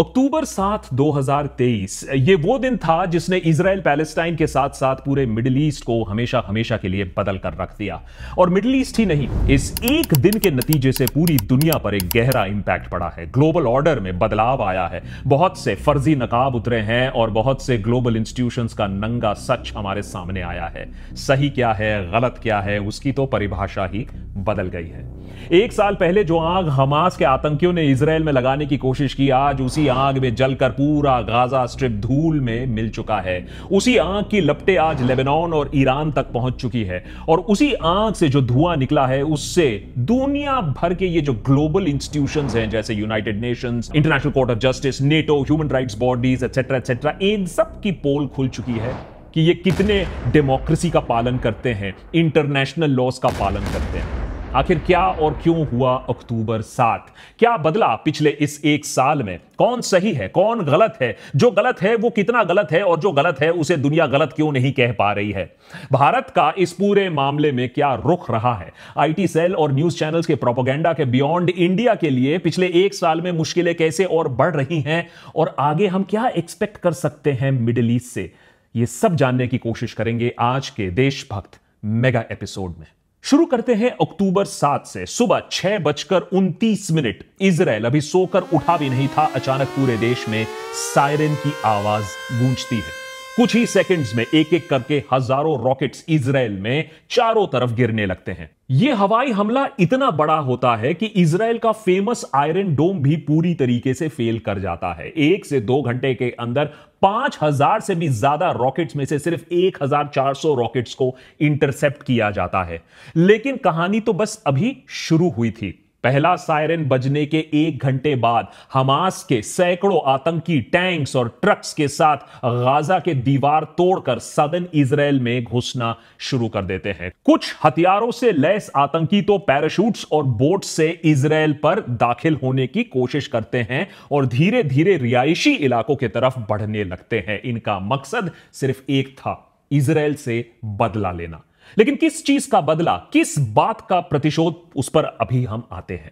अक्टूबर सात 2023 ये वो दिन था जिसने इसराइल पैलेस्टाइन के साथ साथ पूरे मिडिल ईस्ट को हमेशा हमेशा के लिए बदल कर रख दिया। और मिडिल ईस्ट ही नहीं, इस एक दिन के नतीजे से पूरी दुनिया पर एक गहरा इंपैक्ट पड़ा है। ग्लोबल ऑर्डर में बदलाव आया है। बहुत से फर्जी नकाब उतरे हैं और बहुत से ग्लोबल इंस्टीट्यूशन का नंगा सच हमारे सामने आया है। सही क्या है, गलत क्या है, उसकी तो परिभाषा ही बदल गई है। एक साल पहले जो आग हमास के आतंकियों ने इसराइल में लगाने की कोशिश की, आज उसी आग में जलकर पूरा गाजा स्ट्रिप धूल में मिल चुका है। उसी आग की लपटे आज लेबनान और ईरान तक पहुँच चुकी है। और उसी आग से जो धुआँ निकला है, उससे दुनिया भर के ये जो ग्लोबल इंस्टीट्यूशन हैं, जैसे United Nations, International Court of Justice, NATO, human rights bodies etcetera etcetera इन सब की पोल खुल चुकी है कि ये कितने डेमोक्रेसी का पालन करते हैं, इंटरनेशनल लॉज का पालन करते हैं। आखिर क्या और क्यों हुआ अक्टूबर सात? क्या बदला पिछले इस एक साल में? कौन सही है, कौन गलत है? जो गलत है, वो कितना गलत है? और जो गलत है, उसे दुनिया गलत क्यों नहीं कह पा रही है? भारत का इस पूरे मामले में क्या रुख रहा है? आईटी सेल और न्यूज़ चैनल्स के प्रोपोगेंडा के बियॉन्ड इंडिया के लिए पिछले एक साल में मुश्किलें कैसे और बढ़ रही हैं? और आगे हम क्या एक्सपेक्ट कर सकते हैं मिडिल ईस्ट से? ये सब जानने की कोशिश करेंगे आज के देशभक्त मेगा एपिसोड में। शुरू करते हैं अक्टूबर सात से। सुबह छह बजकर उनतीस मिनट। इसराइल अभी सोकर उठा भी नहीं था। अचानक पूरे देश में सायरन की आवाज़ गूंजती है। कुछ ही सेकंड्स में एक एक करके हज़ारों रॉकेट्स इसराइल में चारों तरफ़ गिरने लगते हैं। यह हवाई हमला इतना बड़ा होता है कि इसराइल का फ़ेमस आयरन डोम भी पूरी तरीके से फेल कर जाता है। एक से दो घंटे के अंदर पाँच हज़ार से भी ज़्यादा रॉकेट्स में से सिर्फ़ एक हज़ार चार सौ रॉकेट्स को इंटरसेप्ट किया जाता है। लेकिन कहानी तो बस अभी शुरू हुई थी। पहला सायरन बजने के एक घंटे बाद हमास के सैकड़ों आतंकी टैंक्स और ट्रक्स के साथ गाजा के दीवार तोड़कर सदन इसराइल में घुसना शुरू कर देते हैं। कुछ हथियारों से लैस आतंकी तो पैराशूट्स और बोट से इसराइल पर दाखिल होने की कोशिश करते हैं और धीरे धीरे रिहायशी इलाकों की तरफ़ बढ़ने लगते हैं। इनका मकसद सिर्फ़ एक था इसराइल से बदला लेना। लेकिन किस चीज़ का बदला, किस बात का प्रतिशोध उस पर अभी हम आते हैं?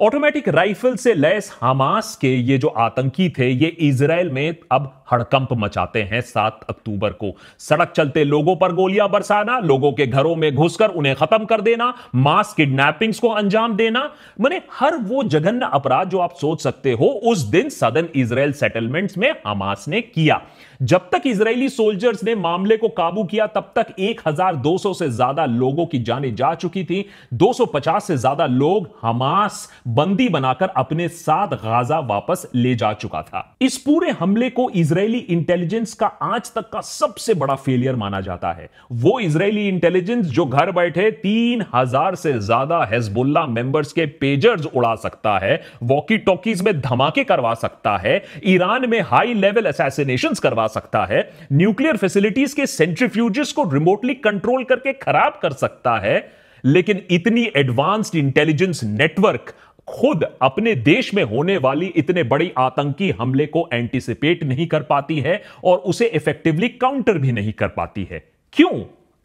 ऑटोमेटिक राइफल से लैस हमास के ये जो आतंकी थे, ये इसराइल में अब हड़कंप मचाते हैं सात अक्टूबर को। सड़क चलते लोगों पर गोलियाँ बरसाना, लोगों के घरों में घुसकर उन्हें खत्म कर देना, मास किडनैपिंग्स को अंजाम देना। मैंने हर वो जघन्य अपराध जो आप सोच सकते हो, उस दिन सदन इसराइल सेटलमेंट्स में हमास ने किया। जब तक इजरायली सोल्जर्स ने मामले को काबू किया, तब तक 1200 से ज़्यादा लोगों की जानें जा चुकी थी। 250 से ज़्यादा लोग हमास बंदी बनाकर अपने साथ गाजा वापस ले जा चुका था। इस पूरे हमले को इजरायली इंटेलिजेंस का आज तक का सबसे बड़ा फेलियर माना जाता है। वो इजरायली इंटेलिजेंस जो घर बैठे तीन हज़ार से ज़्यादा हेजबुल्ला मेंबर्स के पेजर्स उड़ा सकता है वॉकी टॉकीज में धमाके करवा सकता है, ईरान में हाई लेवल असैसिनेशन करवा सकता है न्यूक्लियर फैसिलिटीज़ के सेंट्रीफ्यूजेस को रिमोटली कंट्रोल करके खराब कर सकता है। लेकिन इतनी एडवांस्ड इंटेलिजेंस नेटवर्क खुद अपने देश में होने वाली इतने बड़ी आतंकी हमले को एंटीसिपेट नहीं कर पाती है और उसे इफेक्टिवली काउंटर भी नहीं कर पाती है। क्यों?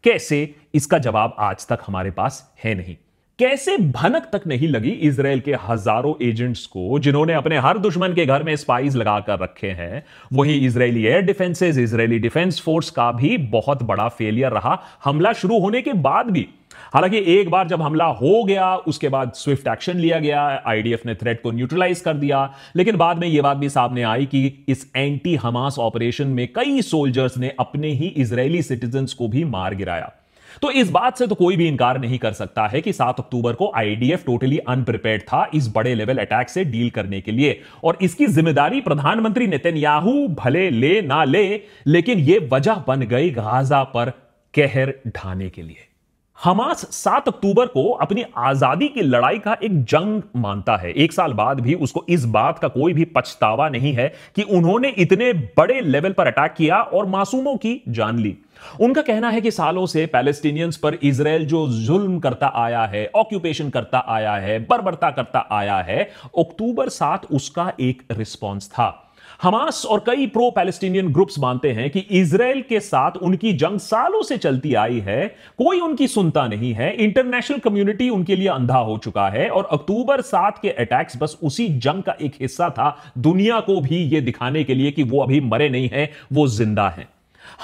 कैसे? इसका जवाब आज तक हमारे पास है नहीं। कैसे भनक तक नहीं लगी इसराइल के हज़ारों एजेंट्स को, जिन्होंने अपने हर दुश्मन के घर में स्पाइस लगाकर रखे हैं? वही Israeli air defences Israeli defence force का भी बहुत बड़ा फेलियर रहा। हमला शुरू होने के बाद भी हालाँकि एक बार जब हमला हो गया, उसके बाद स्विफ्ट एक्शन लिया गया, आईडीएफ ने थ्रेट को न्यूट्रलाइज कर दिया। लेकिन बाद में यह बात भी सामने आई कि इस एंटी हमास ऑपरेशन में कई सोल्जर्स ने अपने ही इसराइली सिटीजन को भी मार गिराया। तो इस बात से तो कोई भी इंकार नहीं कर सकता है कि 7 अक्टूबर को आईडीएफ टोटली अनप्रिपेयर्ड था इस बड़े लेवल अटैक से डील करने के लिए। और इसकी ज़िम्मेदारी प्रधानमंत्री नेतन्याहू भले ले ना ले, लेकिन यह वजह बन गई गाजा पर कहर ढाने के लिए। हमास 7 अक्टूबर को अपनी आज़ादी की लड़ाई का एक जंग मानता है। एक साल बाद भी उसको इस बात का कोई भी पछतावा नहीं है कि उन्होंने इतने बड़े लेवल पर अटैक किया और मासूमों की जान ली। उनका कहना है कि सालों से पैलेस्टीनियंस पर इसराइल जो जुल्म करता आया है, ऑक्यूपेशन करता आया है, बर्बरता करता आया है, अक्टूबर सात उसका एक रिस्पॉन्स था। हमास और कई प्रो पैलेस्टीनियन ग्रुप्स मानते हैं कि इसराइल के साथ उनकी जंग सालों से चलती आई है, कोई उनकी सुनता नहीं है इंटरनेशनल कम्युनिटी उनके लिए अंधा हो चुका है और अक्टूबर सात के अटैक्स बस उसी जंग का एक हिस्सा था, दुनिया को भी यह दिखाने के लिए कि वो अभी मरे नहीं है, वो ज़िंदा है।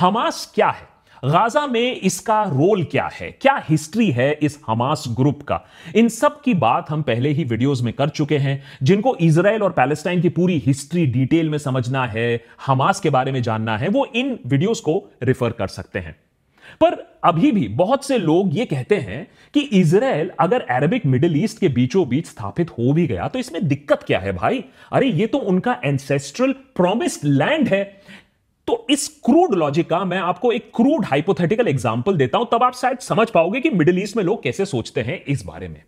हमास क्या है? गाजा में इसका रोल क्या है? क्या हिस्ट्री है इस हमास ग्रुप का? इन सब की बात हम पहले ही वीडियोस में कर चुके हैं, जिनको इसराइल और पैलेस्टाइन की पूरी हिस्ट्री डिटेल में समझना है, हमास के बारे में जानना है, वो इन वीडियोस को रिफर कर सकते हैं। पर अभी भी बहुत से लोग ये कहते हैं कि इसराइल अगर अरबिक मिडिल ईस्ट के बीचों बीच स्थापित हो भी गया तो इसमें दिक्कत क्या है भाई? अरे, ये तो उनका एंसेस्ट्रल प्रोमिस्ड लैंड है। तो इस क्रूड लॉजिक का मैं आपको एक क्रूड हाइपोथेटिकल एग्ज़ाम्पल देता हूँ, तब आप शायद समझ पाओगे कि मिडिल ईस्ट में लोग कैसे सोचते हैं इस बारे में।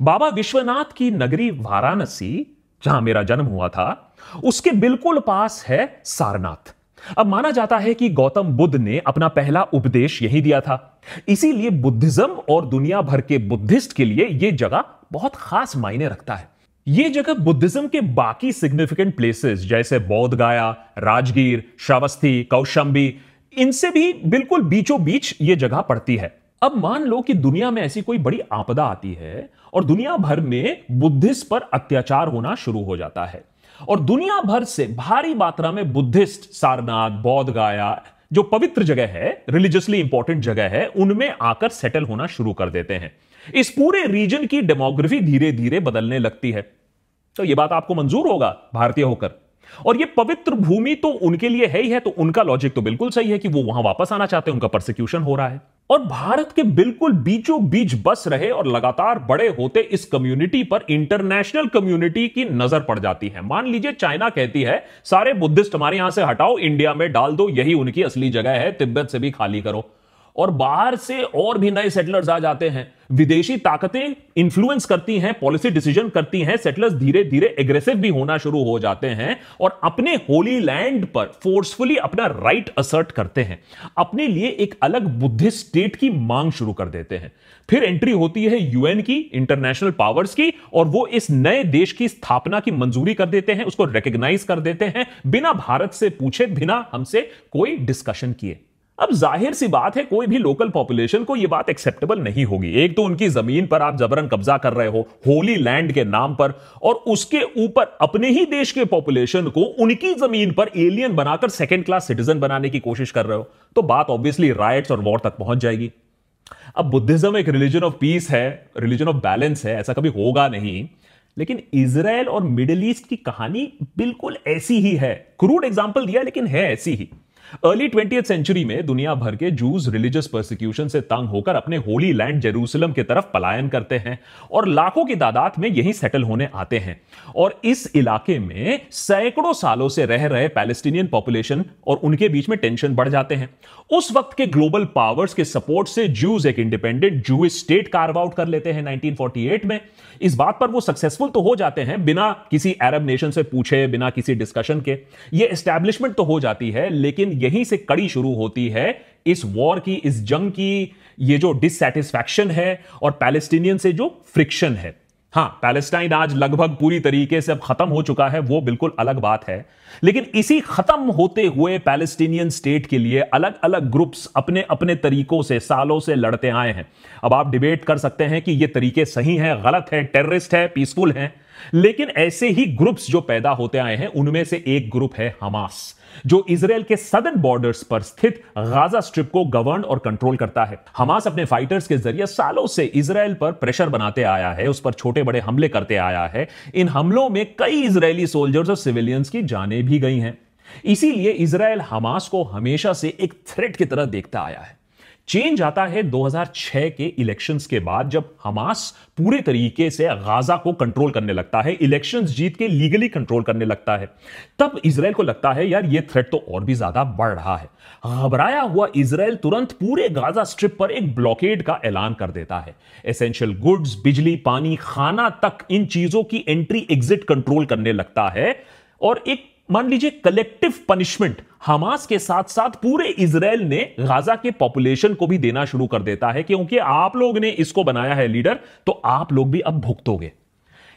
बाबा विश्वनाथ की नगरी वाराणसी, जहाँ मेरा जन्म हुआ था, उसके बिल्कुल पास है सारनाथ। अब माना जाता है कि गौतम बुद्ध ने अपना पहला उपदेश यही दिया था। इसीलिए बुद्धिज्म और दुनिया भर के बुद्धिस्ट के लिए यह जगह बहुत खास मायने रखता है। ये जगह बुद्धिज्म के बाकी सिग्निफिकेंट प्लेसेस जैसे बौद्ध गाया, राजगीर, श्रावस्ती, कौशंबी, इनसे भी बिल्कुल बीचों बीच ये जगह पड़ती है। अब मान लो कि दुनिया में ऐसी कोई बड़ी आपदा आती है और दुनिया भर में बुद्धिस्ट पर अत्याचार होना शुरू हो जाता है। और दुनिया भर से भारी मात्रा में बुद्धिस्ट, सारनाथ, बौद्ध गाया, जो पवित्र जगह है रिलीजियसली इंपॉर्टेंट जगह है, उनमें आकर सेटल होना शुरू कर देते हैं। इस पूरे रीजन की डेमोग्राफी धीरे धीरे बदलने लगती है। तो यह बात आपको मंजूर होगा, भारतीय होकर। और ये पवित्र भूमि तो उनके लिए है ही है तो उनका लॉजिक तो बिल्कुल सही है कि वो वहाँ वापस आना चाहते हैं, उनका प्रोसिक्यूशन हो रहा है। और भारत के बिल्कुल बीचों बीच बस रहे और लगातार बड़े होते इस कम्युनिटी पर इंटरनेशनल कम्युनिटी की नज़र पड़ जाती है। मान लीजिए चाइना कहती है, सारे बुद्धिस्ट हमारे यहाँ से हटाओ इंडिया में डाल दो, यही उनकी असली जगह है, तिब्बत से भी खाली करो। और बाहर से और भी नए सेटलर्स आ जाते हैं। विदेशी ताकतें इंफ्लुएंस करती हैं पॉलिसी डिसीज़न करती हैं सेटलर्स धीरे धीरे एग्रेसिव भी होना शुरू हो जाते हैं और अपने होली लैंड पर फोर्सफुली अपना राइट right असर्ट करते हैं। अपने लिए एक अलग बुद्धिस्ट स्टेट की मांग शुरू कर देते हैं। फिर एंट्री होती है यूएन की इंटरनेशनल पावर्स की और वो इस नए देश की स्थापना की मंजूरी कर देते हैं, उसको रिकग्नाइज कर देते हैं। बिना भारत से पूछे, बिना हमसे कोई डिस्कशन किए। अब ज़ाहिर सी बात है, कोई भी लोकल पॉपुलेशन को यह बात एक्सेप्टेबल नहीं होगी। एक तो उनकी ज़मीन पर आप जबरन कब्जा कर रहे हो होली लैंड के नाम पर, और उसके ऊपर अपने ही देश के पॉपुलेशन को उनकी ज़मीन पर एलियन बनाकर सेकेंड क्लास सिटीजन बनाने की कोशिश कर रहे हो तो बात ऑब्वियसली राइट्स और वॉर तक पहुँच जाएगी। अब बुद्धिज्म एक रिलीजन ऑफ़ पीस है रिलीजन ऑफ़ बैलेंस है, ऐसा कभी होगा नहीं, लेकिन इसराइल और मिडिल ईस्ट की कहानी बिल्कुल ऐसी ही है। क्रूड एग्ज़ाम्पल दिया, लेकिन है ऐसी ही। अर्ली ट्वेंटी सेंचुरी में दुनिया भर के जूस रिलीजियस प्रोसिक्यूशन से तंग होकर अपने होली लैंड जेरूसलम की तरफ़ पलायन करते हैं और लाखों की तादाद में यही सेटल होने आते हैं। और इस इलाके में सैकड़ों सालों से रह रहे पैलेस्टीनियन पॉपुलेशन और उनके बीच में टेंशन बढ़ जाते हैं। उस वक्त के ग्लोबल पावर्स के सपोर्ट से जूस एक independent Jews state carve out कर लेते हैं 1948 में। इस बात पर वो सक्सेसफुल तो हो जाते हैं बिना किसी अरब नेशन से पूछे, बिना किसी डिस्कशन के। ये एस्टैब्लिशमेंट तो हो जाती है, लेकिन यहीं से कड़ी शुरू होती है इस वॉर की, इस जंग की, ये जो डिससेटिस्फैक्शन है और पैलेस्टीनियन से जो फ्रिक्शन है। हाँ पैलेस्टाइन आज लगभग पूरी तरीके से अब खत्म हो चुका है, वो बिल्कुल अलग बात है। लेकिन इसी खत्म होते हुए पैलेस्टीनियन स्टेट के लिए अलग अलग ग्रुप्स अपने अपने तरीकों से, सालों से लड़ते आए हैं। अब आप डिबेट कर सकते हैं कि ये तरीके सही हैं, गलत हैं टेररिस्ट है पीसफुल हैं। लेकिन ऐसे ही ग्रुप्स जो पैदा होते आए हैं, उनमें से एक ग्रुप है हमास जो इसराइल के सदर्न बॉर्डर्स पर स्थित गाजा स्ट्रिप को गवर्न और कंट्रोल करता है। हमास अपने फाइटर्स के ज़रिए सालों से इसराइल पर प्रेशर बनाते आया है, उस पर छोटे बड़े हमले करते आया है। इन हमलों में कई इसराइली सोल्जर्स और सिविलियंस की जाने भी गई हैं। इसीलिए इसराइल हमास को हमेशा से एक थ्रेट की तरह देखता आया है। चेंज आता है 2006 के इलेक्शंस के बाद जब हमास पूरे तरीके से गाजा को कंट्रोल करने लगता है इलेक्शंस जीत के लीगली कंट्रोल करने लगता है, तब इसराइल को लगता है, यार, ये थ्रेट तो और भी ज़्यादा बढ़ रहा है। घबराया हुआ इसराइल तुरंत पूरे गाजा स्ट्रिप पर एक ब्लॉकेड का ऐलान कर देता है। एसेंशियल गुड्स बिजली, पानी, खाना तक इन चीज़ों की एंट्री एग्जिट कंट्रोल करने लगता है और एक मान लीजिए कलेक्टिव पनिशमेंट हमास के साथ साथ पूरे इसराइल ने गाजा के पॉपुलेशन को भी देना शुरू कर देता है क्योंकि आप लोग ने इसको बनाया है लीडर तो आप लोग भी अब भुगतोगे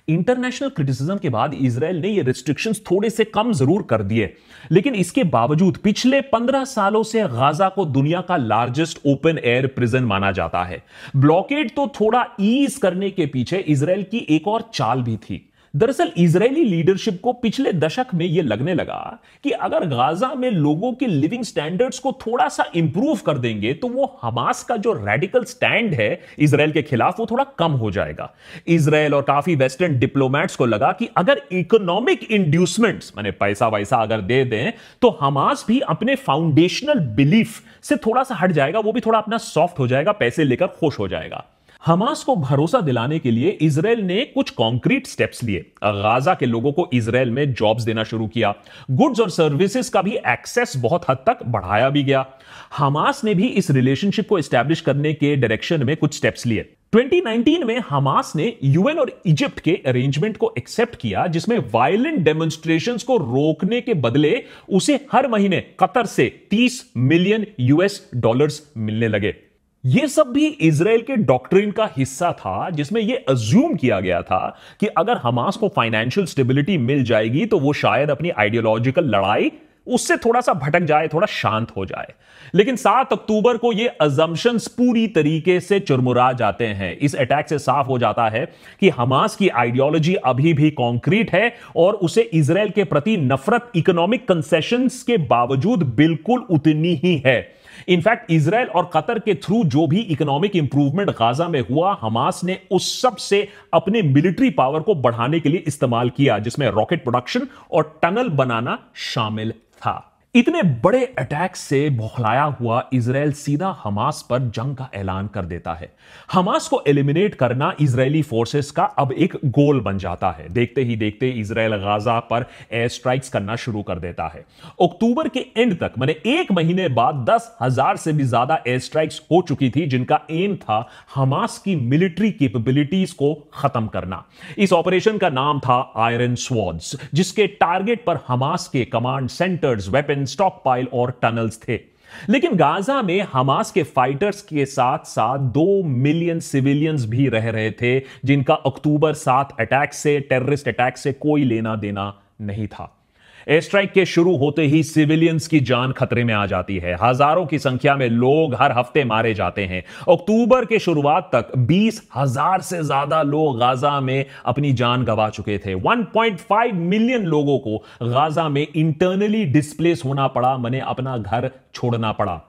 इंटरनेशनल क्रिटिसिज्म के बाद इसराइल ने ये रिस्ट्रिक्शंस थोड़े से कम ज़रूर कर दिए। लेकिन इसके बावजूद पिछले पंद्रह सालों से गाजा को दुनिया का लार्जेस्ट ओपन एयर प्रिजन माना जाता है। ब्लॉकेड तो थोड़ा ईज करने के पीछे इसराइल की एक और चाल भी थी। दरअसल इजरायली लीडरशिप को पिछले दशक में यह लगने लगा कि अगर गाजा में लोगों के लिविंग स्टैंडर्ड्स को थोड़ा सा इंप्रूव कर देंगे तो वो हमास का जो रेडिकल स्टैंड है इसराइल के खिलाफ वो थोड़ा कम हो जाएगा। इसराइल और काफ़ी वेस्टर्न डिप्लोमेट्स को लगा कि अगर इकोनॉमिक इंड्यूसमेंट्स मैंने पैसा वैसा अगर दे दें तो हमास भी अपने फाउंडेशनल बिलीफ से थोड़ा सा हट जाएगा, वो भी थोड़ा अपना सॉफ्ट हो जाएगा, पैसे लेकर खुश हो जाएगा। हमास को भरोसा दिलाने के लिए इसराइल ने कुछ कॉन्क्रीट स्टेप्स लिए। गाजा के लोगों को इसराइल में जॉब्स देना शुरू किया। गुड्स और सर्विसेज़ का भी एक्सेस बहुत हद तक बढ़ाया भी गया। हमास ने भी इस रिलेशनशिप को एस्टैब्लिश करने के डायरेक्शन में कुछ स्टेप्स लिए। 2019 में हमास ने यूएन और इजिप्ट के अरेंजमेंट को एक्सेप्ट किया, जिसमें वायलेंट डेमोन्स्ट्रेशन को रोकने के बदले उसे हर महीने कतर से 30 मिलियन यूएस डॉलर्स मिलने लगे। यह सब भी इसराइल के डॉक्ट्रिन का हिस्सा था, जिसमें यह अज्यूम किया गया था कि अगर हमास को फाइनेंशियल स्टेबिलिटी मिल जाएगी तो वो शायद अपनी आइडियोलॉजिकल लड़ाई, उससे थोड़ा सा भटक जाए, थोड़ा शांत हो जाए। लेकिन 7 अक्टूबर को ये अजम्पशंस पूरी तरीके से चुरमुरा जाते हैं। इस अटैक से साफ़ हो जाता है कि हमास की आइडियोलॉजी अभी भी कॉन्क्रीट है और उसे इसराइल के प्रति नफरत इकोनॉमिक कंसेशंस के बावजूद बिल्कुल उतनी ही है। इनफैक्ट इसराइल और कतर के थ्रू जो भी इकोनॉमिक इंप्रूवमेंट गाजा में हुआ हमास ने उस सबसे अपने मिलिट्री पावर को बढ़ाने के लिए इस्तेमाल किया, जिसमें रॉकेट प्रोडक्शन और टनल बनाना शामिल था। इतने बड़े अटैक से बौखलाया हुआ इसराइल सीधा हमास पर जंग का ऐलान कर देता है। हमास को एलिमिनेट करना इजरायली फोर्सेस का अब एक गोल बन जाता है। देखते ही देखते इसराइल गाजा पर एयर स्ट्राइक्स करना शुरू कर देता है। अक्टूबर के एंड तक, मैंने एक महीने बाद दस हज़ार से भी ज़्यादा एयर स्ट्राइक्स हो चुकी थी, जिनका एम था हमास की मिलिट्री कैपेबिलिटीज को खत्म करना। इस ऑपरेशन का नाम था आयरन स्वॉर्ड्स जिसके टारगेट पर हमास के command centres weapon stockpile और टनल्स थे। लेकिन गाजा में हमास के फाइटर्स के साथ साथ दो मिलियन सिविलियंस भी रह रहे थे, जिनका अक्टूबर सात अटैक से टेररिस्ट अटैक से कोई लेना देना नहीं था। एयर स्ट्राइक के शुरू होते ही सिविलियंस की जान खतरे में आ जाती है। हज़ारों की संख्या में लोग हर हफ़्ते मारे जाते हैं। अक्टूबर के शुरुआत तक बीस हज़ार से ज़्यादा लोग गाजा में अपनी जान गंवा चुके थे। 1.5 मिलियन लोगों को गाजा में इंटरनली डिस्प्लेस होना पड़ा। मैंने अपना घर छोड़ना पड़ा।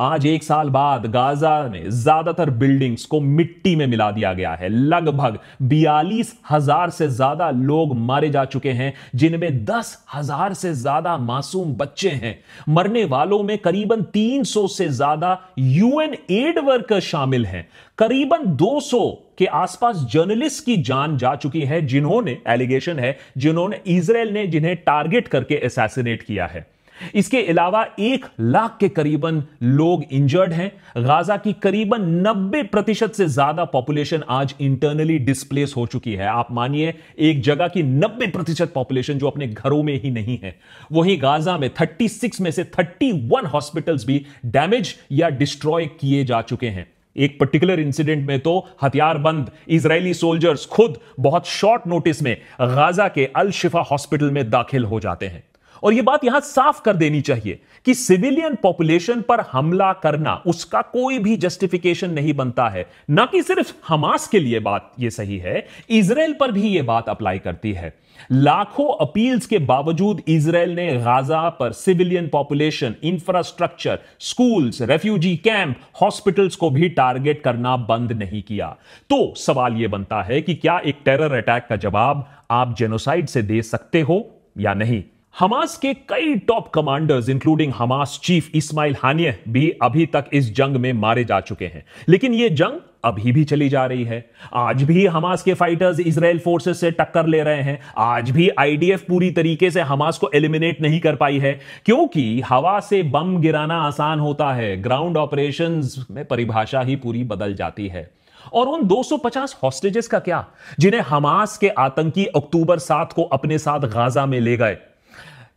आज एक साल बाद गाजा में ज़्यादातर बिल्डिंग्स को मिट्टी में मिला दिया गया है। लगभग बयालीस हज़ार से ज़्यादा लोग मारे जा चुके हैं, जिनमें दस हज़ार से ज़्यादा मासूम बच्चे हैं। मरने वालों में करीबन 300 से ज़्यादा यूएन एड वर्कर शामिल हैं। करीबन 200 के आसपास जर्नलिस्ट की जान जा चुकी है, जिन्होंने, एलिगेशन है, जिन्होंने इसराइल ने जिन्हें टारगेट करके असैसिनेट किया है। इसके अलावा एक लाख के करीबन लोग इंजर्ड हैं। गाजा की करीबन 90 प्रतिशत से ज़्यादा पॉपुलेशन आज इंटरनली डिस्प्लेस हो चुकी है। आप मानिए, एक जगह की 90 प्रतिशत पॉपुलेशन जो अपने घरों में ही नहीं है। वहीं गाजा में 36 में से 31 हॉस्पिटल्स भी डैमेज या डिस्ट्रॉय किए जा चुके हैं। एक पर्टिकुलर इंसिडेंट में तो हथियारबंद इजरायली सोल्जर्स खुद बहुत शॉर्ट नोटिस में गाजा के अल शिफा हॉस्पिटल में दाखिल हो जाते हैं। और यह बात यहाँ साफ़ कर देनी चाहिए कि सिविलियन पॉपुलेशन पर हमला करना, उसका कोई भी जस्टिफिकेशन नहीं बनता है। ना कि सिर्फ़ हमास के लिए बात यह सही है इसराइल पर भी यह बात अप्लाई करती है। लाखों अपील्स के बावजूद इसराइल ने गाजा पर civilian population, infrastructure, schools, refugee camp, hospitals को भी टारगेट करना बंद नहीं किया। तो सवाल यह बनता है कि क्या एक टेरर अटैक का जवाब आप जेनोसाइड से दे सकते हो या नहीं? हमास के कई top commanders including Hamas chief Ismail Haniyeh भी अभी तक इस जंग में मारे जा चुके हैं। लेकिन यह जंग अभी भी चली जा रही है। आज भी हमास के फाइटर्स इसराइल फोर्सेस से टक्कर ले रहे हैं। आज भी आईडीएफ पूरी तरीके से हमास को एलिमिनेट नहीं कर पाई है। क्योंकि हवा से बम गिराना आसान होता है। ग्राउंड ऑपरेशंस में परिभाषा ही पूरी बदल जाती है। और उन 250 हॉस्टेजेस का क्या? जिन्हें हमास के आतंकी अक्टूबर सात को अपने साथ गाजा में ले गए।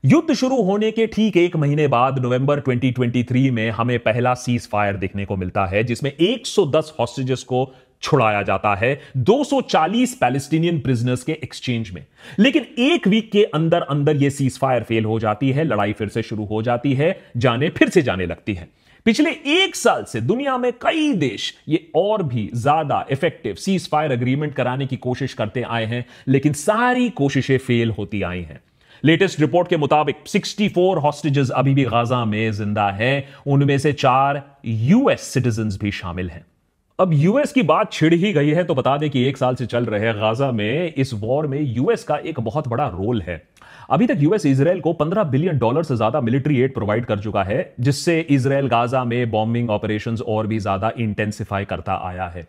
युद्ध शुरू होने के ठीक एक महीने बाद नवंबर 2023 में हमें पहला सीज फायर देखने को मिलता है, जिसमें 110 हॉस्टेजेस को छुड़ाया जाता है 240 पैलेस्टीनियन प्रिजनर्स के एक्सचेंज में। लेकिन एक वीक के अंदर अंदर यह सीज फायर फेल हो जाती है, लड़ाई फिर से शुरू हो जाती है, जाने फिर से जाने लगती है। पिछले एक साल से दुनिया में कई देश ये और भी ज़्यादा इफ़ेक्टिव सीज फायर अग्रीमेंट कराने की कोशिश करते आए हैं, लेकिन सारी कोशिशें फेल होती आई हैं। लेटेस्ट रिपोर्ट के मुताबिक 64 हॉस्टेजेस अभी भी गाजा में ज़िंदा है। उनमें से चार यूएस सिटीजन भी शामिल हैं। अब यूएस की बात छिड़ ही गई है तो बता दें कि एक साल से चल रहे गाजा में। इस वॉर में यूएस का एक बहुत बड़ा रोल है। अभी तक यूएस इसराइल को 15 बिलियन डॉलर से ज़्यादा मिलिट्री एड प्रोवाइड कर चुका है, जिससे इसराइल गाजा में बॉम्बिंग ऑपरेशंस और भी ज़्यादा इंटेंसिफाई करता आया है।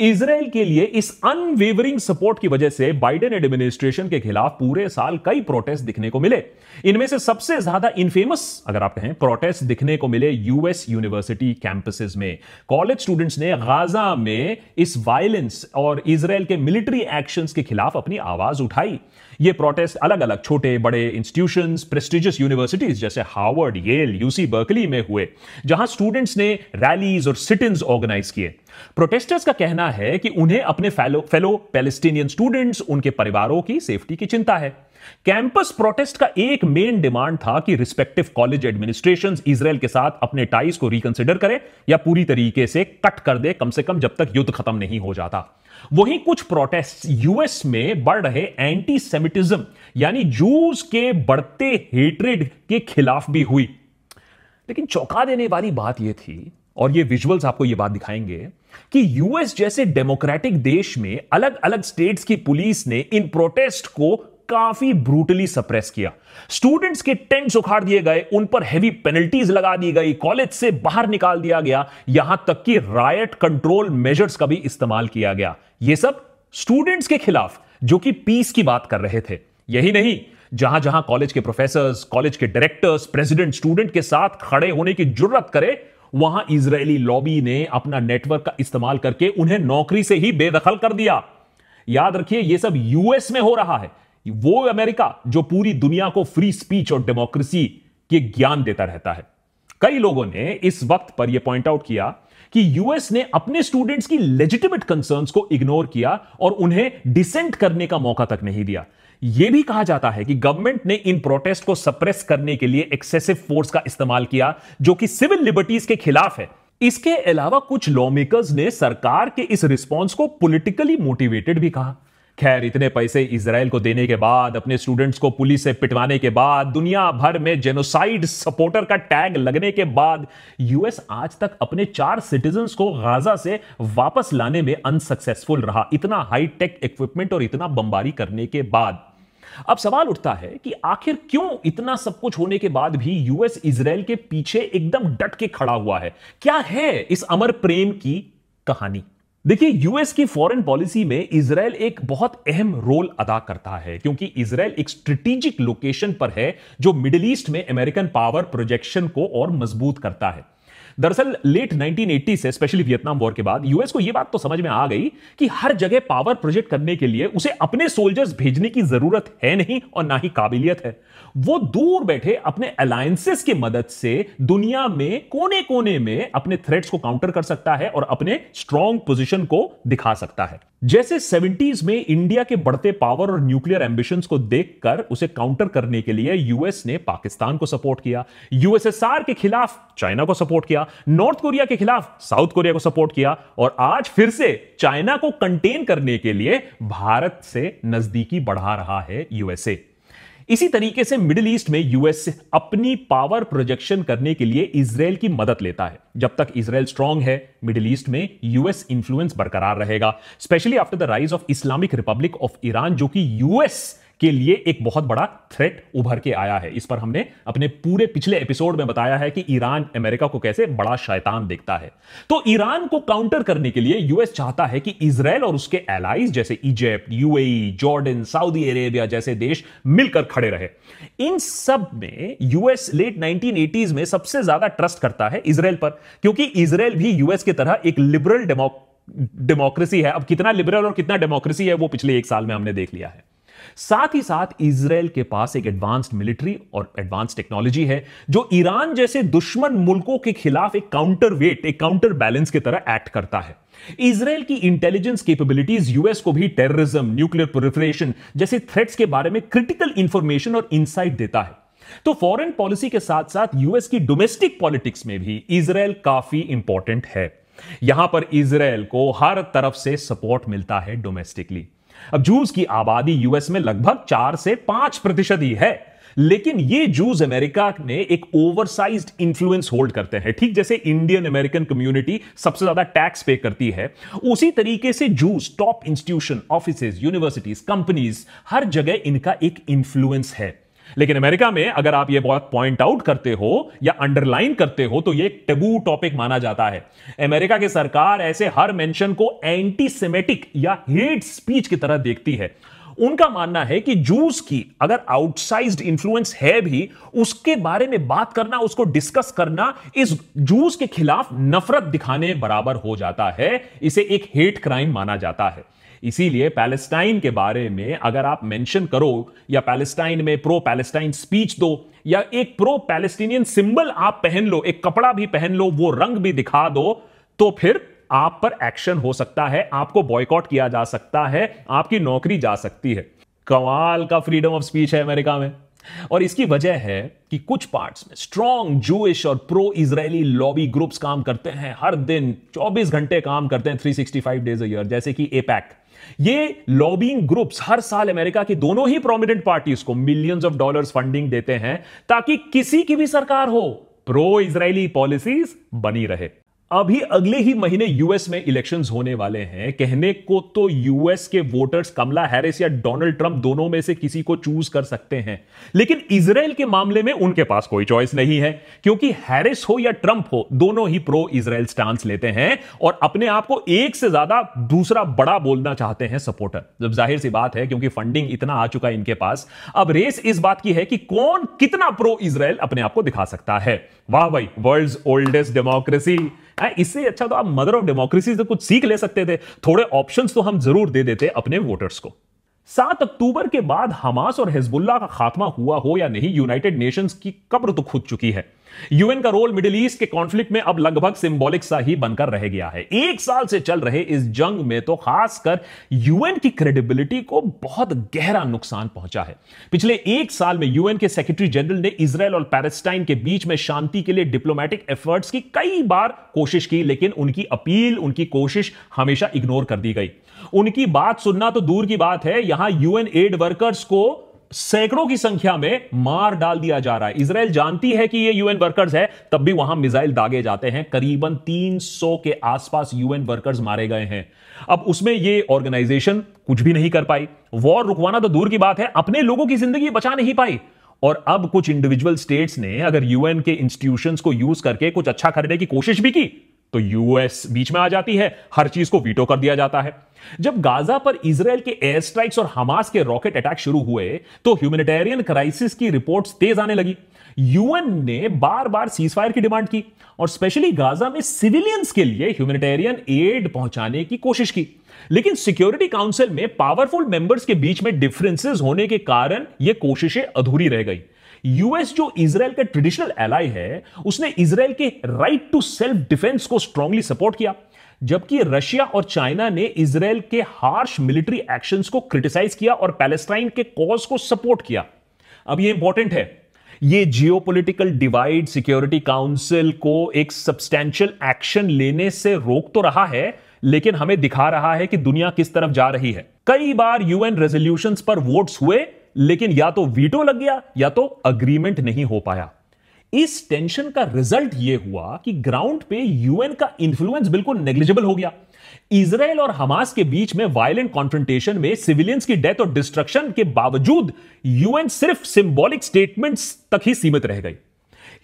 इसराइल के लिए इस अनवेवरिंग सपोर्ट की वजह से बाइडेन एडमिनिस्ट्रेशन के खिलाफ पूरे साल कई प्रोटेस्ट दिखने को मिले। इनमें से सबसे ज़्यादा इनफेमस अगर आप कहें प्रोटेस्ट दिखने को मिले यूएस यूनिवर्सिटी कैंपसेस में। कॉलेज स्टूडेंट्स ने गाजा में इस वायलेंस और इसराइल के मिलिट्री एक्शंस के खिलाफ अपनी आवाज़ उठाई। ये प्रोटेस्ट अलग अलग छोटे, बड़े इंस्टीट्यूशंस प्रेस्टिजियस यूनिवर्सिटीज जैसे हार्वर्ड, येल, यूसी, बर्कली में हुए, जहाँ स्टूडेंट्स ने रैलीज और सिटिंग ऑर्गेनाइज किए। प्रोटेस्टर्स का कहना है कि उन्हें अपने फेलो फेलो पैलेस्टीनियन स्टूडेंट्स उनके परिवारों की सेफ्टी की चिंता है। कैंपस प्रोटेस्ट का एक मेन डिमांड था कि रिस्पेक्टिव कॉलेज एडमिनिस्ट्रेशन इसराइल के साथ अपने टाइज को रिकंसिडर करे या पूरी तरीके से कट कर दे, कम से कम जब तक युद्ध खत्म नहीं हो जाता। वहीं कुछ प्रोटेस्ट यूएस में बढ़ रहे एंटी सेमिटिज्म यानी जूस के बढ़ते हेटरेड के खिलाफ भी हुई। लेकिन चौंका देने वाली बात यह थी, और ये विजुअल्स आपको ये बात दिखाएँगे, कि यूएस जैसे डेमोक्रेटिक देश में अलग अलग स्टेट्स की पुलिस ने इन प्रोटेस्ट को काफ़ी ब्रूटली सप्रेस किया। स्टूडेंट्स के टेंट्स उखाड़ दिए गए, उन पर हैवी पेनल्टीज लगा दी गई कॉलेज से बाहर निकाल दिया गया, यहाँ तक कि रायट कंट्रोल मेजर्स का भी इस्तेमाल किया गया। यह सब स्टूडेंट्स के खिलाफ, जो कि पीस की बात कर रहे थे। यही नहीं, जहाँ जहाँ कॉलेज के प्रोफेसर कॉलेज के डायरेक्टर्स प्रेसिडेंट स्टूडेंट के साथ खड़े होने की ज़रूरत करे, वहाँ इजरायली लॉबी ने अपना नेटवर्क का इस्तेमाल करके उन्हें नौकरी से ही बेदखल कर दिया। याद रखिए यह सब यूएस में हो रहा है। वो अमेरिका जो पूरी दुनिया को फ्री स्पीच और डेमोक्रेसी के ज्ञान देता रहता है। कई लोगों ने इस वक्त पर यह पॉइंट आउट किया कि यूएस ने अपने स्टूडेंट्स की लेजिटिमेट कंसर्न्स को इग्नोर किया और उन्हें डिसेंट करने का मौका तक नहीं दिया। यह भी कहा जाता है कि गवर्नमेंट ने इन प्रोटेस्ट को सप्रेस करने के लिए एक्सेसिव फोर्स का इस्तेमाल किया, जो कि सिविल लिबर्टीज के खिलाफ है। इसके अलावा कुछ लॉ मेकर्स ने सरकार के इस रिस्पॉन्स को पोलिटिकली मोटिवेटेड भी कहा। खैर, इतने पैसे इसराइल को देने के बाद, अपने स्टूडेंट्स को पुलिस से पिटवाने के बाद, दुनिया भर में जेनोसाइड सपोर्टर का टैग लगने के बाद यूएस आज तक अपने चार सिटीजन्स को गाजा से वापस लाने में अनसक्सेसफुल रहा। इतना हाई टेक इक्विपमेंट और इतना बमबारी करने के बाद। अब सवाल उठता है कि आखिर क्यों इतना सब कुछ होने के बाद भी यूएस इसराइल के पीछे एकदम डट के खड़ा हुआ है? क्या है इस अमर प्रेम की कहानी? देखिए यूएस की फॉरेन पॉलिसी में इसराइल एक बहुत अहम रोल अदा करता है, क्योंकि इसराइल एक स्ट्रेटेजिक लोकेशन पर है जो मिडिल ईस्ट में अमेरिकन पावर प्रोजेक्शन को और मज़बूत करता है। दरअसल लेट 1980 से स्पेशली वियतनाम वॉर के बाद यूएस को यह बात तो समझ में आ गई कि हर जगह पावर प्रोजेक्ट करने के लिए उसे अपने सोल्जर्स भेजने की ज़रूरत है नहीं और ना ही काबिलियत है। वो दूर बैठे अपने अलायंसेस की मदद से दुनिया में कोने कोने में अपने थ्रेट्स को काउंटर कर सकता है और अपने स्ट्रॉन्ग पोजिशन को दिखा सकता है। जैसे सेवेंटीज में इंडिया के बढ़ते पावर और न्यूक्लियर एम्बिशंस को देखकर उसे काउंटर करने के लिए यूएस ने पाकिस्तान को सपोर्ट किया। यूएसएसआर के खिलाफ चाइना को सपोर्ट किया नॉर्थ कोरिया के खिलाफ साउथ कोरिया को सपोर्ट किया और आज फिर से चाइना को कंटेन करने के लिए भारत से नजदीकी बढ़ा रहा है यूएसए इसी तरीके से मिडिल ईस्ट में यूएस अपनी पावर प्रोजेक्शन करने के लिए इसराइल की मदद लेता है। जब तक इसराइल स्ट्रांग है, मिडिल ईस्ट में यूएस इंफ्लुएंस बरकरार रहेगा। Specially after the rise of Islamic Republic of Iran जो कि यूएस के लिए एक बहुत बड़ा थ्रेट उभर के आया है। इस पर हमने अपने पूरे पिछले एपिसोड में बताया है कि ईरान अमेरिका को कैसे बड़ा शैतान देखता है। तो ईरान को काउंटर करने के लिए यूएस चाहता है कि इसराइल और उसके एलाइज जैसे Egypt UAE Jordan Saudi Arabia जैसे देश मिलकर खड़े रहे। इन सब में यूएस लेट 1980s में सबसे ज़्यादा ट्रस्ट करता है इसराइल पर, क्योंकि इसराइल भी यूएस की तरह एक लिबरल डेमोक्रेसी है। अब कितना लिबरल और कितना डेमोक्रेसी है वो पिछले एक साल में हमने देख लिया है। साथ ही साथ इसराइल के पास एक एडवांस्ड मिलिट्री और एडवांस टेक्नोलॉजी है, जो ईरान जैसे दुश्मन मुल्कों के खिलाफ एक काउंटर वेट एक काउंटर बैलेंस की तरह एक्ट करता है। इसराइल की इंटेलिजेंस कैपेबिलिटीज यूएस को भी टेररिज्म न्यूक्लियर प्रोलिफरेशन जैसे थ्रेट्स के बारे में क्रिटिकल इंफॉर्मेशन और इंसाइट देता है। तो फॉरेन पॉलिसी के साथ साथ यूएस की डोमेस्टिक पॉलिटिक्स में भी इसराइल काफ़ी इंपॉर्टेंट है। यहाँ पर इसराइल को हर तरफ़ से सपोर्ट मिलता है डोमेस्टिकली अब जूस की आबादी यूएस में लगभग चार से पाँच प्रतिशत ही है। लेकिन ये जूस अमेरिका में एक ओवरसाइज इंफ्लुएंस होल्ड करते हैं। ठीक जैसे इंडियन अमेरिकन कम्युनिटी सबसे ज़्यादा टैक्स पे करती है, उसी तरीके से Jews, top institution office universities, companies, हर जगह इनका एक इंफ्लुएंस है। लेकिन अमेरिका में अगर आप ये बहुत पॉइंट आउट करते हो या अंडरलाइन करते हो तो ये टेबू टॉपिक माना जाता है। अमेरिका की सरकार ऐसे हर मेंशन को एंटी सेमेटिक या हेट स्पीच की तरह देखती है। उनका मानना है कि जूस की अगर आउटसाइज्ड इंफ्लुएंस है भी, उसके बारे में बात करना, उसको डिस्कस करना, इस जूस के खिलाफ नफरत दिखाने बराबर हो जाता है। इसे एक हेट क्राइम माना जाता है। इसीलिए पैलेस्टाइन के बारे में अगर आप मेंशन करो या पैलेस्टाइन में प्रो पैलेस्टाइन स्पीच दो, या एक प्रो पैलेस्टीनियन सिंबल आप पहन लो, एक कपड़ा भी पहन लो, वो रंग भी दिखा दो तो फिर आप पर एक्शन हो सकता है, आपको बॉयकॉट किया जा सकता है, आपकी नौकरी जा सकती है। कमाल का फ्रीडम ऑफ़ स्पीच है अमेरिका में। और इसकी वजह है कि कुछ पार्ट्स में स्ट्रॉन्ग जूइश और प्रो इजरायली लॉबी ग्रुप्स काम करते हैं, हर दिन 24 घंटे काम करते हैं 365 डेज़ अ ईयर जैसे कि एपैक ये लॉबिंग ग्रुप्स हर साल अमेरिका की दोनों ही प्रोमिनेंट पार्टीज़ को मिलियंस ऑफ़ डॉलर्स फंडिंग देते हैं ताकि किसी की भी सरकार हो प्रो इजरायली पॉलिसीज़ बनी रहे। अभी अगले ही महीने यूएस में इलेक्शंस होने वाले हैं। कहने को तो यूएस के वोटर्स कमला हैरिस या डोनाल्ड ट्रंप दोनों में से किसी को चूज़ कर सकते हैं। लेकिन इसराइल के मामले में उनके पास कोई चॉइस नहीं है, क्योंकि हैरिस हो या ट्रंप हो, दोनों ही प्रो इसराइल स्टांस लेते हैं और अपने आप को एक से ज़्यादा दूसरा बड़ा बोलना चाहते हैं सपोर्टर जब ज़ाहिर सी बात है, क्योंकि फंडिंग इतना आ चुका है इनके पास, अब रेस इस बात की है कि कौन कितना प्रो इसराइल अपने आप को दिखा सकता है। वाह भाई वर्ल्ड ओल्डेस्ट डेमोक्रेसी इससे अच्छा तो आप मदर ऑफ़ डेमोक्रेसी से कुछ सीख ले सकते थे। थोड़े ऑप्शंस तो हम ज़रूर दे देते अपने वोटर्स को। सात अक्टूबर के बाद हमास और हिजबुल्ला का खात्मा हुआ हो या नहीं, यूनाइटेड नेशंस की कब्र तो खुद चुकी है। यूएन का रोल मिडिल ईस्ट के कॉन्फ्लिक्ट में अब लगभग सिंबॉलिक सा ही बनकर रह गया है। एक साल से चल रहे इस जंग में तो खासकर यूएन की क्रेडिबिलिटी को बहुत गहरा नुकसान पहुँचा है। पिछले एक साल में यूएन के सेक्रेटरी जनरल ने इसराइल और पैलेस्टाइन के बीच में शांति के लिए डिप्लोमेटिक एफर्ट्स की कई बार कोशिश की, लेकिन उनकी अपील, उनकी कोशिश हमेशा इग्नोर कर दी गई। उनकी बात सुनना तो दूर की बात है। यहाँ यूएन एड वर्कर्स को सैकड़ों की संख्या में मार डाल दिया जा रहा है। इसराइल जानती है कि ये यूएन वर्कर्स है, तब भी वहाँ मिसाइल दागे जाते हैं। करीबन 300 के आसपास यूएन वर्कर्स मारे गए हैं। अब उसमें ये ऑर्गेनाइजेशन कुछ भी नहीं कर पाई। वॉर रुकवाना तो दूर की बात है। अपने लोगों की ज़िंदगी बचा नहीं पाई। और अब कुछ इंडिविजुअल स्टेट्स ने अगर यूएन के इंस्टीट्यूशंस को यूज़ करके कुछ अच्छा करने की कोशिश भी की तो यूएस बीच में आ जाती है। हर चीज़ को वीटो कर दिया जाता है। जब गाजा पर इसराइल के एयर स्ट्राइक्स और हमास के रॉकेट अटैक शुरू हुए तो ह्यूमैनिटेरियन क्राइसिस की रिपोर्ट्स तेज आने लगी। यूएन ने बार बार सीजफायर की डिमांड की और स्पेशली गाजा में सिविलियंस के लिए ह्यूमैनिटेरियन एड पहुँचाने की कोशिश की। लेकिन सिक्योरिटी काउंसिल में पावरफुल मेंबर्स के बीच में डिफरेंसेस होने के कारण यह कोशिशें अधूरी रह गई। यूएस जो इसराइल का ट्रेडिशनल एलाई है, उसने इसराइल के राइट टू सेल्फ डिफेंस को स्ट्रांगली सपोर्ट किया, जबकि रशिया और चाइना ने इसराइल के हार्श मिलिट्री एक्शंस को क्रिटिसाइज किया और पैलेस्टाइन के कॉज को सपोर्ट किया। अब ये इंपॉर्टेंट है, ये जियोपॉलिटिकल डिवाइड सिक्योरिटी काउंसिल को एक सब्सटैंशियल एक्शन लेने से रोक तो रहा है, लेकिन हमें दिखा रहा है कि दुनिया किस तरफ़ जा रही है। कई बार यूएन रेजोल्यूशंस पर वोट्स हुए लेकिन या तो वीटो लग गया, या तो अग्रीमेंट नहीं हो पाया। इस टेंशन का रिज़ल्ट यह हुआ कि ग्राउंड पे यूएन का इंफ्लुएंस बिल्कुल नेग्लिजिबल हो गया। इसराइल और हमास के बीच में वायलेंट कॉन्फ्रेंटेशन में सिविलियंस की डेथ और डिस्ट्रक्शन के बावजूद यूएन सिर्फ़ सिंबॉलिक स्टेटमेंट्स तक ही सीमित रह गई।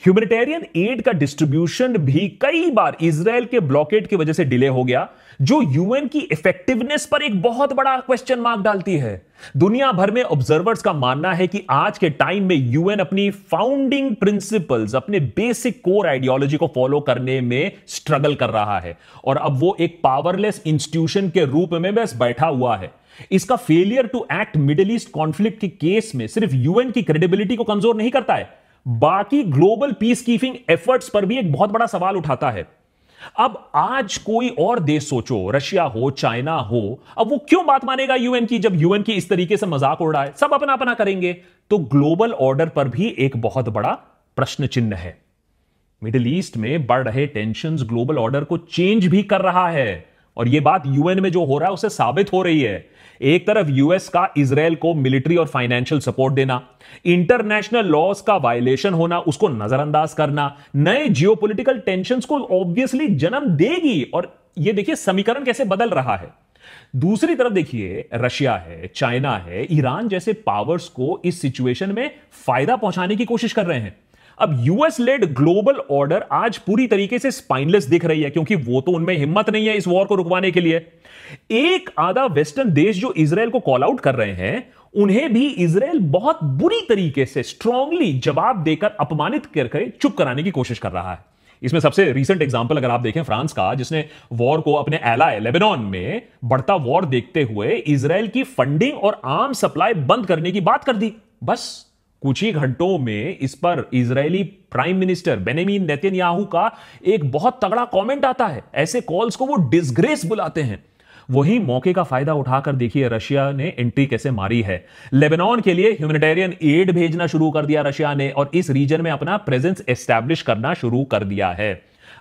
ह्यूमैनिटेरियन एड का डिस्ट्रीब्यूशन भी कई बार इसराइल के ब्लॉकेट की वजह से डिले हो गया, जो यूएन की इफेक्टिवनेस पर एक बहुत बड़ा क्वेश्चन मार्क डालती है। दुनिया भर में ऑब्जर्वर्स का मानना है कि आज के टाइम में यूएन अपनी फाउंडिंग प्रिंसिपल्स अपने बेसिक कोर आइडियोलॉजी को फॉलो करने में स्ट्रगल कर रहा है। और अब वो एक पावरलेस इंस्टीट्यूशन के रूप में बस बैठा हुआ है। इसका failure to act middle east conflict के केस में सिर्फ़ यूएन की क्रेडिबिलिटी को कमज़ोर नहीं करता है। बाकी ग्लोबल पीस कीपिंग एफर्ट्स पर भी एक बहुत बड़ा सवाल उठाता है। अब आज कोई और देश सोचो, रशिया हो, चाइना हो, अब वो क्यों बात मानेगा यूएन की जब यूएन की इस तरीके से मज़ाक उड़ रहा है? सब अपना अपना करेंगे। तो ग्लोबल ऑर्डर पर भी एक बहुत बड़ा प्रश्न चिन्ह है। मिडिल ईस्ट में बढ़ रहे टेंशन ग्लोबल ऑर्डर को चेंज भी कर रहा है। और यह बात यूएन में जो हो रहा है, उसे साबित हो रही है। एक तरफ़ यूएस का इसराइल को मिलिट्री और फाइनेंशियल सपोर्ट देना इंटरनेशनल लॉस का वायलेशन होना, उसको नजरअंदाज करना, नए जियोपॉलिटिकल टेंशंस को ऑब्वियसली जन्म देगी और यह देखिए समीकरण कैसे बदल रहा है। दूसरी तरफ़ देखिए, रशिया है, चाइना है, ईरान जैसे पावर्स को इस सिचुएशन में फ़ायदा पहुँचाने की कोशिश कर रहे हैं। अब यूएस लेड ग्लोबल ऑर्डर आज पूरी तरीके से स्पाइनलेस दिख रही है, क्योंकि वो तो उनमें हिम्मत नहीं है इस वॉर को रुकवाने के लिए। एक आधा वेस्टर्न देश जो इसराइल को कॉल आउट कर रहे हैं, उन्हें भी इसराइल बहुत बुरी तरीके से स्ट्रांगली जवाब देकर अपमानित करके चुप कराने की कोशिश कर रहा है। इसमें सबसे रीसेंट एग्ज़ाम्पल अगर आप देखें फ्रांस का, जिसने वॉर को अपने एलाय लेबनान में बढ़ता वॉर देखते हुए इसराइल की फंडिंग और आर्म सप्लाई बंद करने की बात कर दी। बस। कुछ ही घंटों में इस पर Israeli prime minister Benjamin Netanyahu का एक बहुत तगड़ा कमेंट आता है। ऐसे कॉल्स को वो डिसग्रेस बुलाते हैं। वही मौके का फ़ायदा उठाकर देखिए, रशिया ने एंट्री कैसे मारी है। लेबनान के लिए ह्यूमैनिटेरियन एड भेजना शुरू कर दिया रशिया ने और इस रीजन में अपना प्रेजेंस एस्टैब्लिश करना शुरू कर दिया है।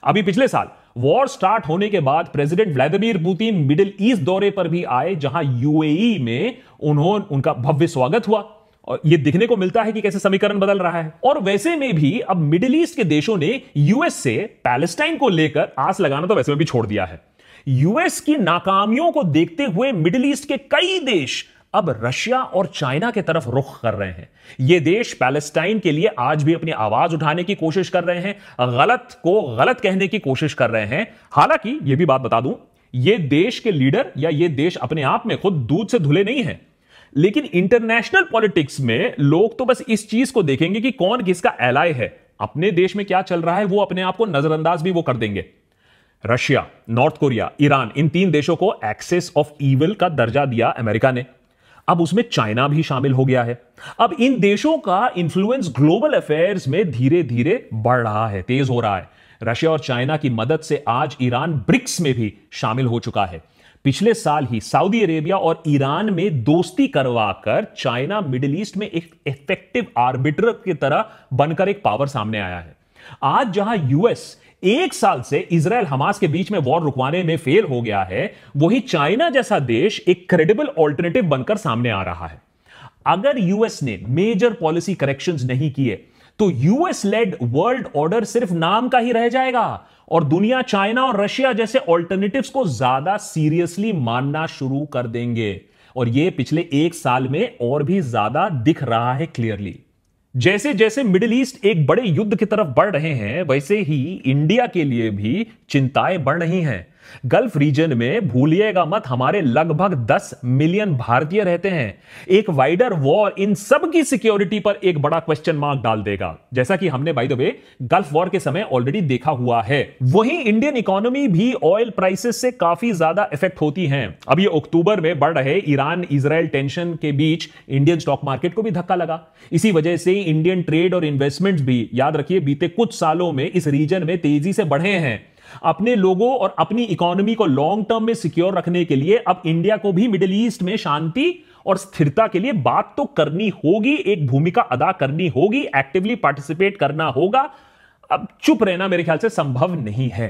अभी पिछले साल वॉर स्टार्ट होने के बाद president Vladimir Putin middle east दौरे पर भी आए, जहाँ यूएई में उन्होंने उनका भव्य स्वागत हुआ। और ये दिखने को मिलता है कि कैसे समीकरण बदल रहा है। और वैसे में भी अब मिडिल ईस्ट के देशों ने यूएस से पैलेस्टाइन को लेकर आस लगाना तो वैसे में भी छोड़ दिया है। यूएस की नाकामियों को देखते हुए मिडिल ईस्ट के कई देश अब रशिया और चाइना के तरफ़ रुख कर रहे हैं। ये देश पैलेस्टाइन के लिए आज भी अपनी आवाज़ उठाने की कोशिश कर रहे हैं, गलत को गलत कहने की कोशिश कर रहे हैं। हालाँकि यह भी बात बता दूँ, ये देश के लीडर या ये देश अपने आप में खुद दूध से धुले नहीं है। लेकिन इंटरनेशनल पॉलिटिक्स में लोग तो बस इस चीज़ को देखेंगे कि कौन किसका एलाय है। अपने देश में क्या चल रहा है, वो अपने आप को नजरअंदाज भी वो कर देंगे। रशिया, नॉर्थ कोरिया, ईरान, इन तीन देशों को एक्सेस ऑफ़ ईविल का दर्जा दिया अमेरिका ने। अब उसमें चाइना भी शामिल हो गया है। अब इन देशों का इंफ्लुएंस ग्लोबल अफेयर्स में धीरे धीरे बढ़ रहा है, तेज हो रहा है। रशिया और चाइना की मदद से आज ईरान ब्रिक्स में भी शामिल हो चुका है। पिछले साल ही सऊदी अरेबिया और ईरान में दोस्ती करवाकर चाइना, मिडिल ईस्ट में एक इफ़ेक्टिव आर्बिटर की तरह बनकर एक पावर सामने आया है। आज जहाँ यूएस एक साल से इसराइल हमास के बीच में वॉर रुकवाने में फेल हो गया है, वही चाइना जैसा देश एक क्रेडिबल ऑल्टरनेटिव बनकर सामने आ रहा है। अगर यूएस ने मेजर पॉलिसी करेक्शंस नहीं किए तो यूएस लेड वर्ल्ड ऑर्डर सिर्फ़ नाम का ही रह जाएगा। और दुनिया चाइना और रशिया जैसे ऑल्टरनेटिव्स को ज़्यादा सीरियसली मानना शुरू कर देंगे। और यह पिछले एक साल में और भी ज़्यादा दिख रहा है क्लियरली जैसे जैसे मिडिल ईस्ट एक बड़े युद्ध की तरफ़ बढ़ रहे हैं, वैसे ही इंडिया के लिए भी चिंताएँ बढ़ रही हैं। गल्फ रीजन में भूलिएगा मत, हमारे लगभग 10 मिलियन भारतीय रहते हैं। एक वाइडर वॉर इन सब की सिक्योरिटी पर एक बड़ा क्वेश्चन मार्क डाल देगा। जैसा कि हमने by the way gulf war के समय ऑलरेडी देखा हुआ है। वहीं इंडियन इकोनॉमी भी ऑयल प्राइसेस से काफ़ी ज़्यादा इफ़ेक्ट होती है। ये अक्टूबर में बढ़ रहे ईरान इसराइल टेंशन के बीच इंडियन स्टॉक मार्केट को भी धक्का लगा। इसी वजह से इंडियन ट्रेड और इन्वेस्टमेंट भी, याद रखिए, बीते कुछ सालों में इस रीजन में तेज़ी से बढ़े हैं। अपने लोगों और अपनी इकोनॉमी को लॉन्ग टर्म में सिक्योर रखने के लिए अब इंडिया को भी मिडिल ईस्ट में शांति और स्थिरता के लिए बात तो करनी होगी, एक भूमिका अदा करनी होगी एक्टिवली पार्टिसिपेट करना होगा। अब चुप रहना मेरे ख्याल से संभव नहीं है।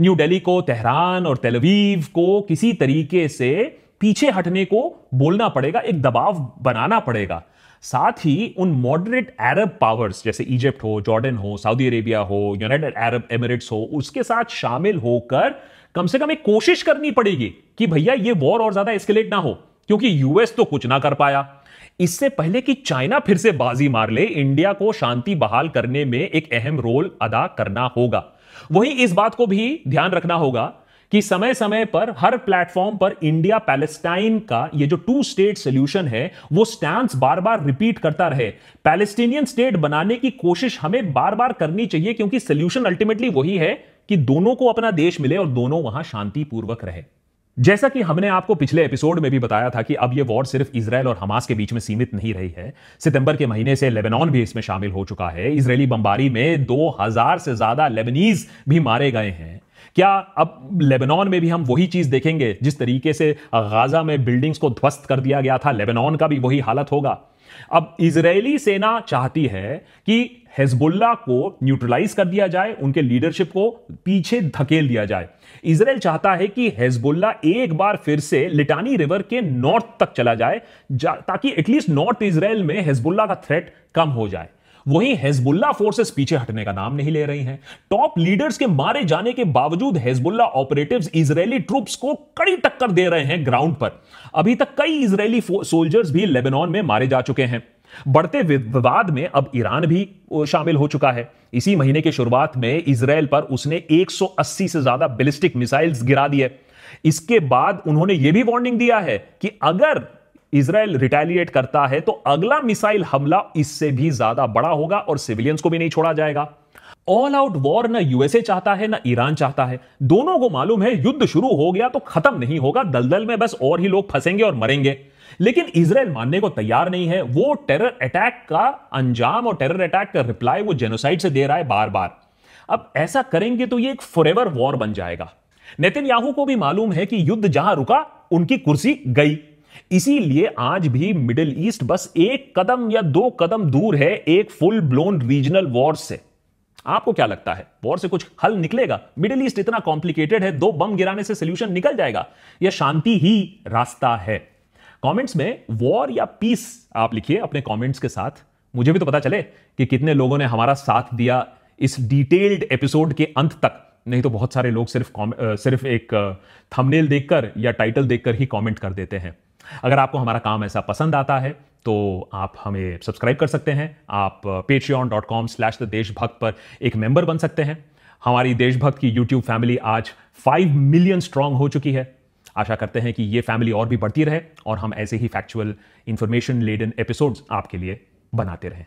न्यू दिल्ली को तेहरान और तेलवीव को किसी तरीके से पीछे हटने को बोलना पड़ेगा, एक दबाव बनाना पड़ेगा। साथ ही उन मॉडरेट अरब पावर्स जैसे इजिप्ट हो जॉर्डन हो सऊदी अरेबिया हो यूनाइटेड अरब एमिरेट्स हो, उसके साथ शामिल होकर कम से कम एक कोशिश करनी पड़ेगी कि भैया ये वॉर और ज़्यादा एस्केलेट ना हो, क्योंकि यूएस तो कुछ ना कर पाया। इससे पहले कि चाइना फिर से बाजी मार ले इंडिया को शांति बहाल करने में एक अहम रोल अदा करना होगा। वहीं इस बात को भी ध्यान रखना होगा कि समय समय पर हर प्लेटफॉर्म पर इंडिया पैलेस्टाइन का ये जो टू स्टेट सोल्यूशन है, वो स्टैंड बार बार रिपीट करता रहे। पैलेस्टीनियन स्टेट बनाने की कोशिश हमें बार बार करनी चाहिए क्योंकि सोल्यूशन अल्टीमेटली वही है कि दोनों को अपना देश मिले और दोनों वहाँ शांतिपूर्वक रहे। जैसा कि हमने आपको पिछले एपिसोड में भी बताया था कि अब यह वॉर सिर्फ़ इसराइल और हमास के बीच में सीमित नहीं रही है। सितंबर के महीने से लेबनान भी इसमें शामिल हो चुका है। इसराइली बमबारी में 2000 से ज़्यादा लेबनीज भी मारे गए हैं। क्या अब लेबनान में भी हम वही चीज़ देखेंगे जिस तरीके से गाजा में बिल्डिंग्स को ध्वस्त कर दिया गया था लेबनान का भी वही हालत होगा। अब इजरायली सेना चाहती है कि हेजबुल्ला को न्यूट्रलाइज कर दिया जाए उनके लीडरशिप को पीछे धकेल दिया जाए। इसराइल चाहता है कि हेजबुल्ला एक बार फिर से लिटानी रिवर के नॉर्थ तक चला जाए जा, ताकि एटलीस्ट नॉर्थ इसराइल में हेजबुल्ला का थ्रेट कम हो जाए। वहीं हेजबुल्ला फोर्सेस पीछे हटने का नाम नहीं ले रही हैं। टॉप लीडर्स के मारे जाने के बावजूद हेजबुल्ला ऑपरेटिव्स इजरायली ट्रूप्स को कड़ी टक्कर दे रहे हैं ग्राउंड पर। अभी तक कई इजरायली सोल्जर्स भी लेबनान में मारे जा चुके हैं। बढ़ते विवाद में अब ईरान भी शामिल हो चुका है। इसी महीने की शुरुआत में इसराइल पर उसने 180 से ज़्यादा बैलिस्टिक मिसाइल्स गिरा दिए। इसके बाद उन्होंने यह भी वार्निंग दिया है कि अगर इसराइल रिटेलिएट करता है तो अगला मिसाइल हमला इससे भी ज़्यादा बड़ा होगा और सिविलियंस को भी नहीं छोड़ा जाएगा। ऑल आउट वॉर ना यूएसए चाहता है, ना ईरान चाहता है। दोनों को मालूम है, युद्ध शुरू हो गया तो खत्म नहीं होगा, दलदल में बस और ही लोग फंसेंगे और मरेंगे। लेकिन इसराइल मानने को तैयार नहीं है, वो टेरर अटैक का अंजाम और टेरर अटैक का रिप्लाई वो जेनोसाइड से दे रहा है बार बार अब ऐसा करेंगे तो ये एक फॉरएवर वॉर बन जाएगा। नितिन याहू को भी मालूम है कि युद्ध जहाँ रुका, उनकी कुर्सी गई। इसीलिए आज भी मिडिल ईस्ट बस एक कदम या दो कदम दूर है एक फुल ब्लोन रीजनल वॉर से। आपको क्या लगता है? वॉर से कुछ हल निकलेगा? मिडिल ईस्ट इतना कॉम्प्लिकेटेड है, दो बम गिराने से सोल्यूशन निकल जाएगा? यह शांति ही रास्ता है। कमेंट्स में वॉर या पीस आप लिखिए अपने कमेंट्स के साथ। मुझे भी तो पता चले कि कितने लोगों ने हमारा साथ दिया इस डिटेल्ड एपिसोड के अंत तक। नहीं तो बहुत सारे लोग सिर्फ़ सिर्फ़ एक थंबनेल देखकर या टाइटल देखकर ही कमेंट कर देते हैं। अगर आपको हमारा काम ऐसा पसंद आता है तो आप हमें सब्सक्राइब कर सकते हैं। आप Patreon dot com slash the Deshbhakt पर एक मेंबर बन सकते हैं। हमारी देशभक्त की यूट्यूब फैमिली आज फाइव मिलियन स्ट्रांग हो चुकी है। आशा करते हैं कि ये फैमिली और भी बढ़ती रहे और हम ऐसे ही फैक्चुअल इन्फॉर्मेशन लेडन एपिसोड्स आपके लिए बनाते रहें।